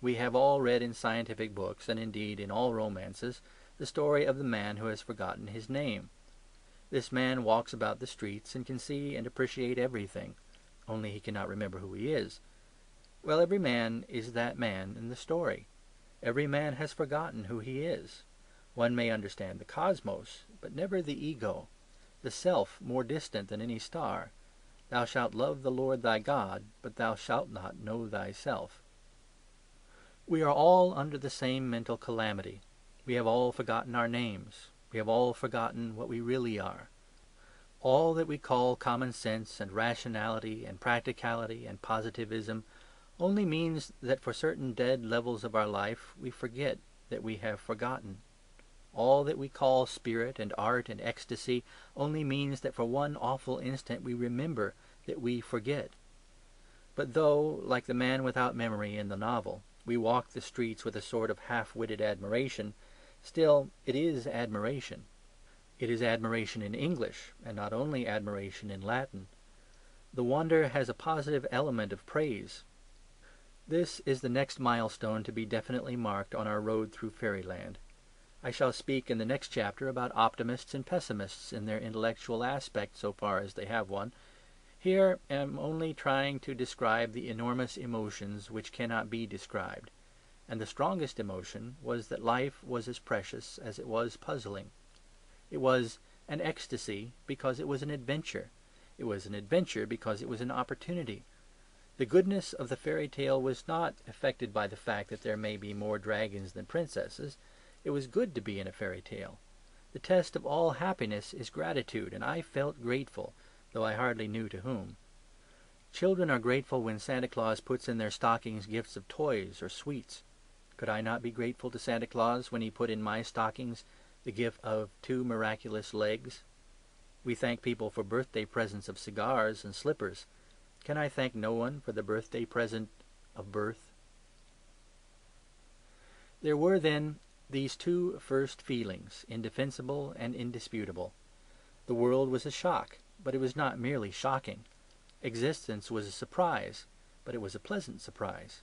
We have all read in scientific books, and indeed in all romances, the story of the man who has forgotten his name. This man walks about the streets and can see and appreciate everything; only he cannot remember who he is. Well, every man is that man in the story. Every man has forgotten who he is. One may understand the cosmos, but never the ego; the self more distant than any star. Thou shalt love the Lord thy God, but thou shalt not know thyself. We are all under the same mental calamity. We have all forgotten our names. We have all forgotten what we really are. All that we call common sense and rationality and practicality and positivism only means that for certain dead levels of our life we forget that we have forgotten. All that we call spirit and art and ecstasy only means that for one awful instant we remember that we forget. But though, like the man without memory in the novel, we walk the streets with a sort of half witted admiration, still it is admiration. It is admiration in English, and not only admiration in Latin. The wonder has a positive element of praise. This is the next milestone to be definitely marked on our road through fairyland. I shall speak in the next chapter about optimists and pessimists in their intellectual aspect so far as they have one. Here I am only trying to describe the enormous emotions which cannot be described; and the strongest emotion was that life was as precious as it was puzzling. It was an ecstasy because it was an adventure; it was an adventure because it was an opportunity. The goodness of the fairy tale was not affected by the fact that there may be more dragons than princesses. It was good to be in a fairy tale. The test of all happiness is gratitude, and I felt grateful, though I hardly knew to whom. Children are grateful when Santa Claus puts in their stockings gifts of toys or sweets. Could I not be grateful to Santa Claus when he put in my stockings the gift of two miraculous legs? We thank people for birthday presents of cigars and slippers. Can I thank no one for the birthday present of birth? There were, then, these two first feelings, indefensible and indisputable. The world was a shock, but it was not merely shocking. Existence was a surprise, but it was a pleasant surprise.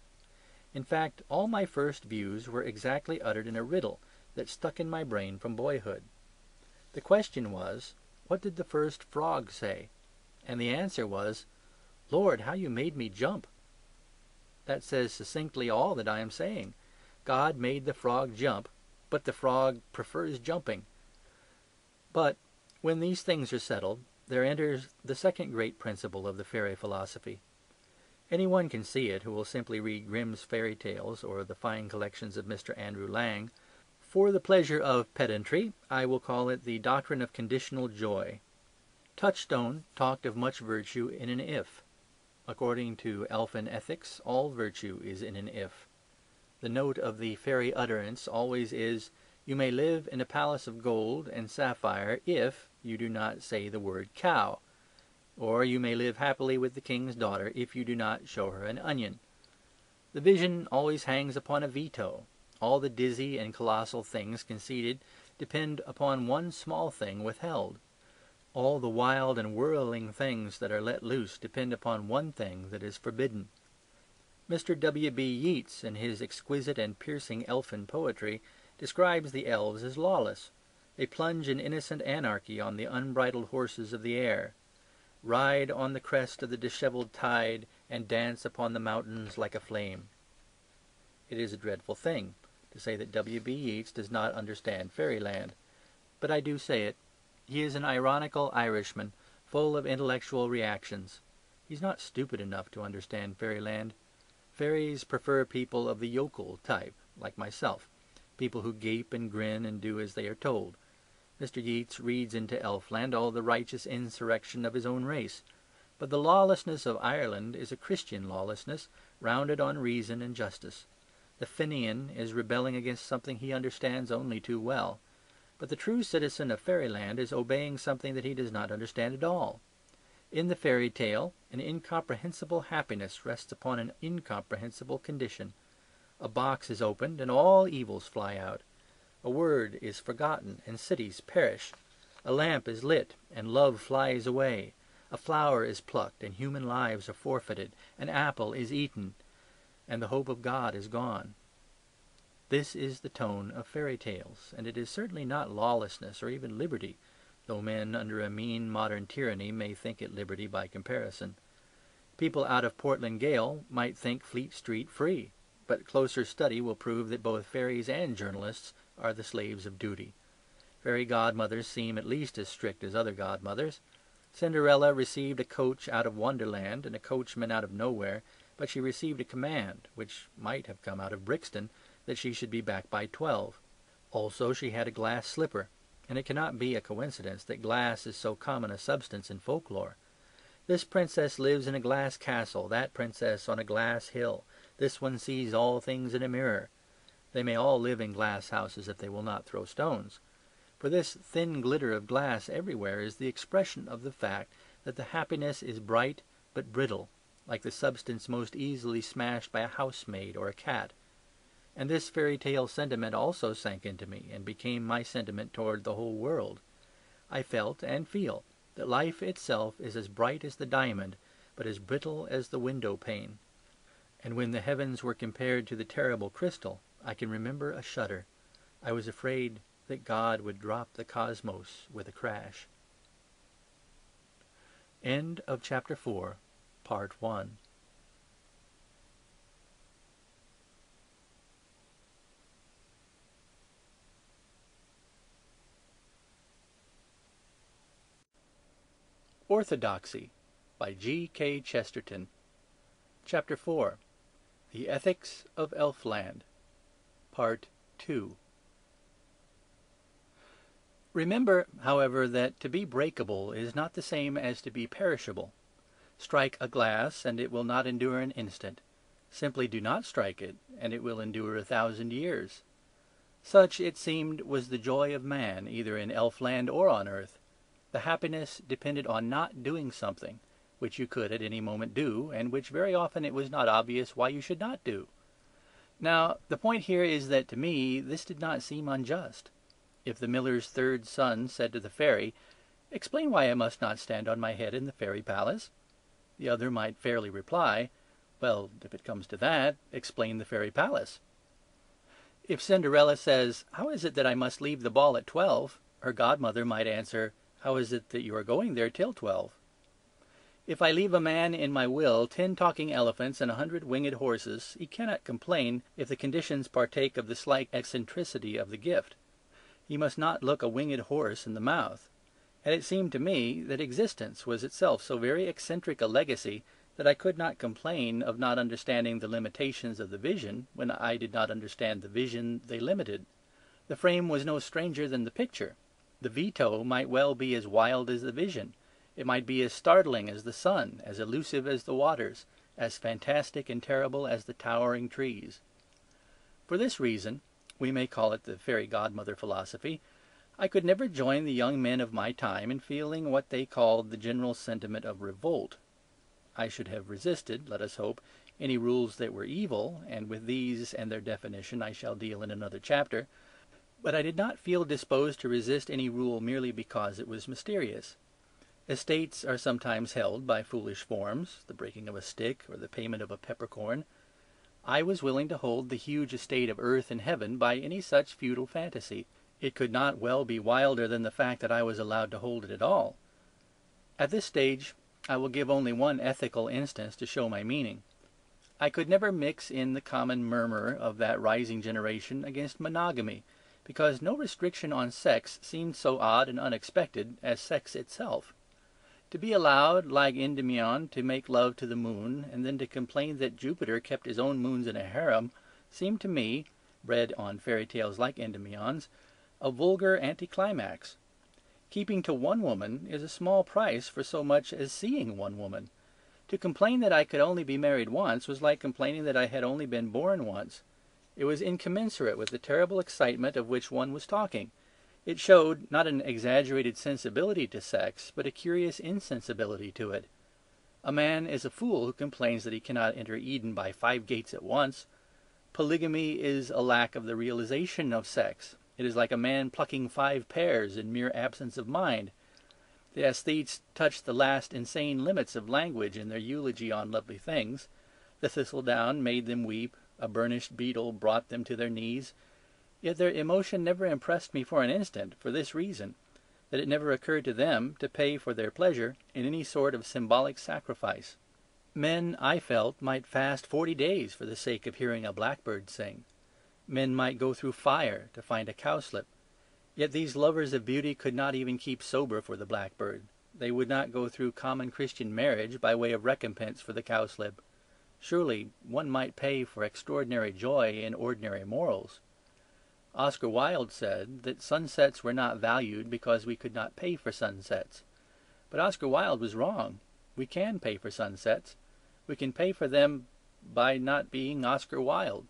In fact, all my first views were exactly uttered in a riddle that stuck in my brain from boyhood. The question was, what did the first frog say? And the answer was, Lord, how you made me jump! That says succinctly all that I am saying. God made the frog jump but the frog prefers jumping. But when these things are settled, there enters the second great principle of the fairy philosophy. Any one can see it who will simply read Grimm's Fairy Tales or the fine collections of Mr. Andrew Lang. For the pleasure of pedantry I will call it the doctrine of conditional joy. Touchstone talked of much virtue in an if. According to elfin ethics, all virtue is in an if. The note of the fairy utterance always is, "You may live in a palace of gold and sapphire if you do not say the word cow"; or "You may live happily with the king's daughter if you do not show her an onion." The vision always hangs upon a veto. All the dizzy and colossal things conceded depend upon one small thing withheld. All the wild and whirling things that are let loose depend upon one thing that is forbidden. Mr. W. B. Yeats, in his exquisite and piercing elfin poetry, describes the elves as lawless. They plunge in innocent anarchy on the unbridled horses of the air, ride on the crest of the dishevelled tide, and dance upon the mountains like a flame. It is a dreadful thing to say that W. B. Yeats does not understand fairyland. But I do say it. He is an ironical Irishman, full of intellectual reactions. He is not stupid enough to understand fairyland. Fairies prefer people of the yokel type, like myself people who gape and grin and do as they are told. Mr. Yeats reads into elfland all the righteous insurrection of his own race. But the lawlessness of Ireland is a Christian lawlessness, rounded on reason and justice. The Fenian is rebelling against something he understands only too well. But the true citizen of fairyland is obeying something that he does not understand at all. In the fairy tale an incomprehensible happiness rests upon an incomprehensible condition. A box is opened and all evils fly out. A word is forgotten and cities perish. A lamp is lit and love flies away. A flower is plucked and human lives are forfeited. An apple is eaten. and the hope of God is gone. This is the tone of fairy tales, and it is certainly not lawlessness or even liberty, though men under a mean modern tyranny may think it liberty by comparison. People out of Portland Gaol might think Fleet Street free; but closer study will prove that both fairies and journalists are the slaves of duty. Fairy godmothers seem at least as strict as other godmothers. Cinderella received a coach out of Wonderland and a coachman out of nowhere, but she received a command (which might have come out of Brixton) that she should be back by twelve. Also she had a glass slipper; and it cannot be a coincidence that glass is so common a substance in folk lore. This princess lives in a glass castle, that princess on a glass hill, this one sees all things in a mirror. They may all live in glass houses if they will not throw stones. For this thin glitter of glass everywhere is the expression of the fact that the happiness is bright but brittle, like the substance most easily smashed by a housemaid or a cat. And this fairy tale sentiment also sank into me, and became my sentiment towards the whole world. I felt and feel that life itself is as bright as the diamond, but as brittle as the window pane. And when the heavens were compared to the terrible crystal, I can remember a shudder. I was afraid that God would drop the cosmos with a crash. End of chapter 4, part 1. Orthodoxy by G. K. Chesterton Chapter 4 The Ethics of Elfland Part 2 Remember, however, that to be breakable is not the same as to be perishable. Strike a glass, and it will not endure an instant. Simply do not strike it, and it will endure a thousand years. Such, it seemed, was the joy of man, either in Elfland or on earth. The happiness depended on not doing something, which you could at any moment do, and which very often it was not obvious why you should not do. Now the point here is that to me this did not seem unjust. If the miller's third son said to the fairy, "Explain why I must not stand on my head in the fairy palace," the other might fairly reply, "Well, if it comes to that, explain the fairy palace." If Cinderella says, "How is it that I must leave the ball at twelve?" her godmother might answer. How is it that you are going there till twelve? If I leave a man in my will ten talking elephants and a hundred winged horses, he cannot complain if the conditions partake of the slight eccentricity of the gift. He must not look a winged horse in the mouth. And it seemed to me that existence was itself so very eccentric a legacy that I could not complain of not understanding the limitations of the vision when I did not understand the vision they limited. The frame was no stranger than the picture. The veto might well be as wild as the vision; it might be as startling as the sun, as elusive as the waters, as fantastic and terrible as the towering trees. For this reason we may call it the fairy godmother philosophy I could never join the young men of my time in feeling what they called the general sentiment of revolt. I should have resisted, let us hope, any rules that were evil, and with these and their definition I shall deal in another chapter. But I did not feel disposed to resist any rule merely because it was mysterious. Estates are sometimes held by foolish forms, the breaking of a stick or the payment of a peppercorn. I was willing to hold the huge estate of earth and heaven by any such feudal fantasy. It could not well be wilder than the fact that I was allowed to hold it at all. At this stage I will give only one ethical instance to show my meaning. I could never mix in the common murmur of that rising generation against monogamy because no restriction on sex seemed so odd and unexpected as sex itself. To be allowed, like Endymion, to make love to the moon, and then to complain that Jupiter kept his own moons in a harem, seemed to me, bred on fairy tales like Endymion's, a vulgar anticlimax. Keeping to one woman is a small price for so much as seeing one woman. To complain that I could only be married once was like complaining that I had only been born once. It was incommensurate with the terrible excitement of which one was talking. It showed, not an exaggerated sensibility to sex, but a curious insensibility to it. A man is a fool who complains that he cannot enter Eden by five gates at once. Polygamy is a lack of the realization of sex. It is like a man plucking five pears in mere absence of mind. The aesthetes touch the last insane limits of language in their eulogy on lovely things. The thistledown made them weep, a burnished beetle brought them to their knees. Yet their emotion never impressed me for an instant, for this reason, that it never occurred to them to pay for their pleasure in any sort of symbolic sacrifice. Men, I felt, might fast forty days for the sake of hearing a blackbird sing. Men might go through fire to find a cowslip. Yet these lovers of beauty could not even keep sober for the blackbird; they would not go through common Christian marriage by way of recompense for the cowslip. Surely one might pay for extraordinary joy in ordinary morals. Oscar Wilde said that sunsets were not valued because we could not pay for sunsets. But Oscar Wilde was wrong. We can pay for sunsets. We can pay for them by not being Oscar Wilde.